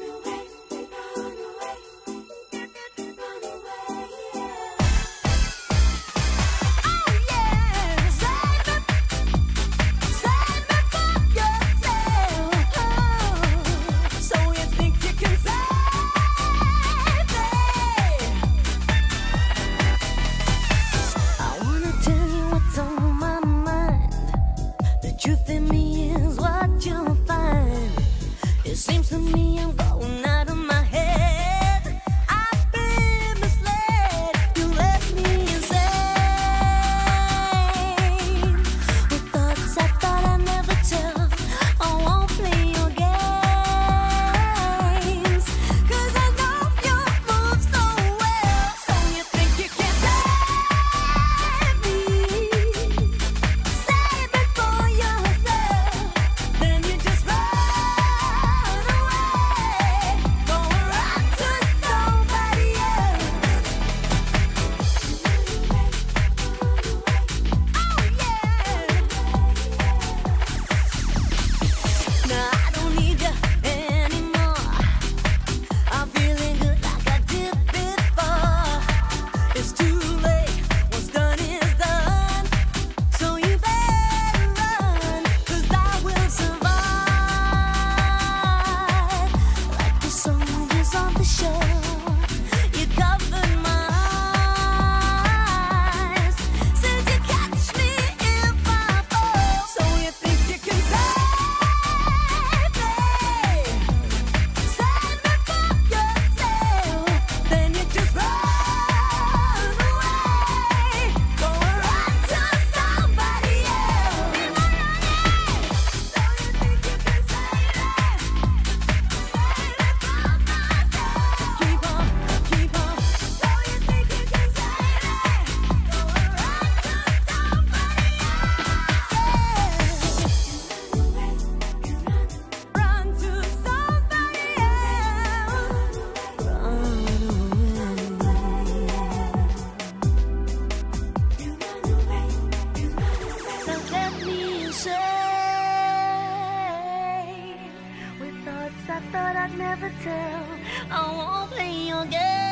You never tell. I won't play your games.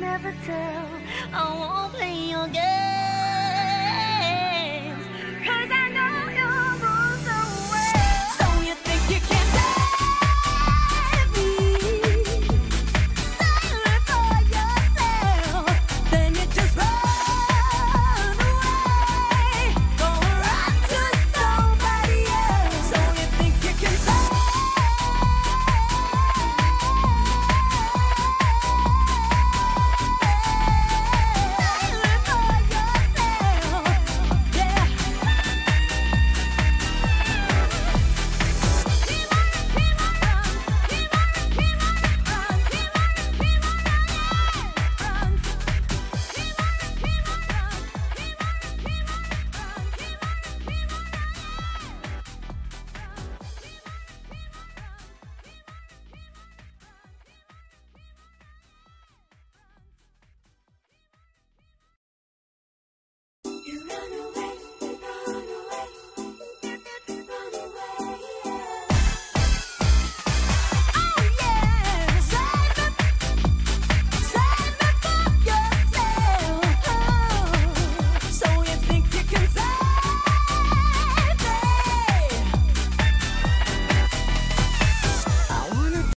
Never tell. I won't play your game.